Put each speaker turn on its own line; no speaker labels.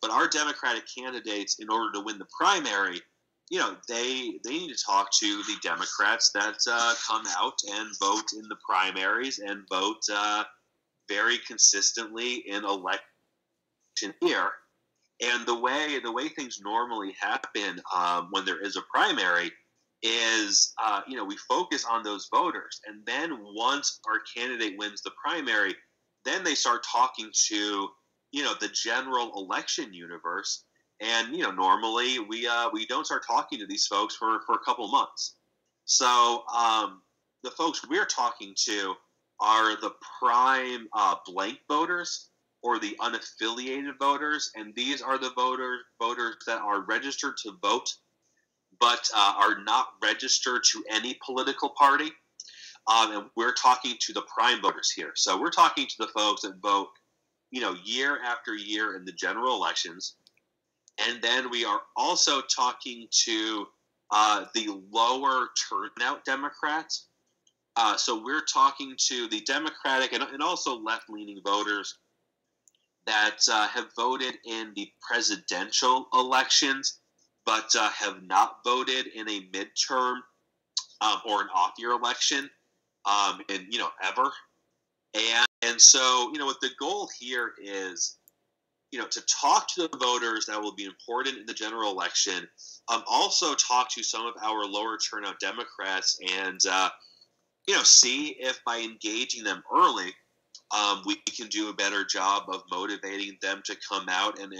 but our Democratic candidates, in order to win the primary, you know, they they need to talk to the Democrats that uh, come out and vote in the primaries and vote uh, very consistently in election here. And the way the way things normally happen um, when there is a primary is, uh, you know, we focus on those voters, and then once our candidate wins the primary, then they start talking to, you know, the general election universe. And you know, normally we uh, we don't start talking to these folks for, for a couple months. So um, the folks we're talking to are the prime uh, blank voters or the unaffiliated voters, and these are the voters voters that are registered to vote, but uh, are not registered to any political party. Um, and we're talking to the prime voters here. So we're talking to the folks that vote, you know, year after year in the general elections, and then we are also talking to uh, the lower turnout Democrats. Uh, so we're talking to the Democratic and, and also left leaning voters that uh, have voted in the presidential elections, but uh, have not voted in a midterm um, or an off year election, um, and you know ever. And and so you know what the goal here is, you know, to talk to the voters that will be important in the general election. Um, also talk to some of our lower turnout Democrats and uh, you know see if by engaging them early um, we can do a better job of motivating them to come out and, and